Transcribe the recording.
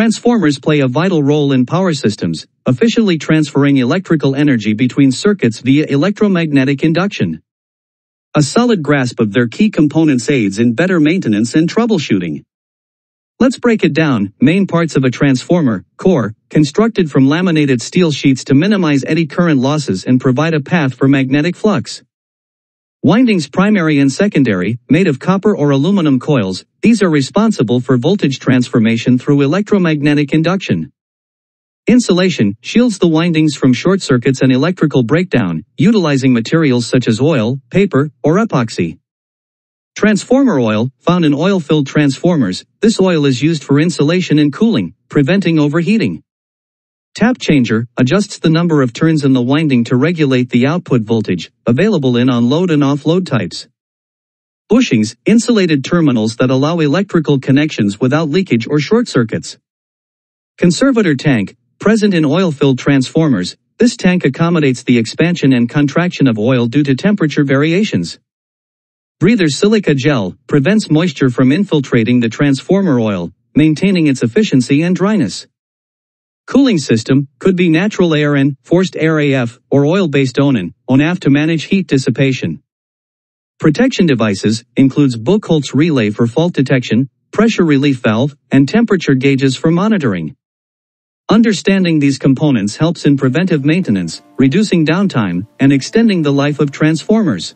Transformers play a vital role in power systems, efficiently transferring electrical energy between circuits via electromagnetic induction. A solid grasp of their key components aids in better maintenance and troubleshooting. Let's break it down, main parts of a transformer, core, constructed from laminated steel sheets to minimize eddy current losses and provide a path for magnetic flux. Windings primary and secondary, made of copper or aluminum coils, these are responsible for voltage transformation through electromagnetic induction. Insulation shields the windings from short circuits and electrical breakdown, utilizing materials such as oil, paper, or epoxy. Transformer oil, found in oil-filled transformers, this oil is used for insulation and cooling, preventing overheating. Tap changer adjusts the number of turns in the winding to regulate the output voltage, available in on-load and off-load types. Bushings, insulated terminals that allow electrical connections without leakage or short circuits. Conservator tank, present in oil-filled transformers, this tank accommodates the expansion and contraction of oil due to temperature variations. Breather silica gel prevents moisture from infiltrating the transformer oil, maintaining its efficiency and dryness. Cooling system could be natural air and forced air AF or oil-based ONAN, ONAF to manage heat dissipation. Protection devices includes Buchholz relay for fault detection, pressure relief valve, and temperature gauges for monitoring. Understanding these components helps in preventive maintenance, reducing downtime, and extending the life of transformers.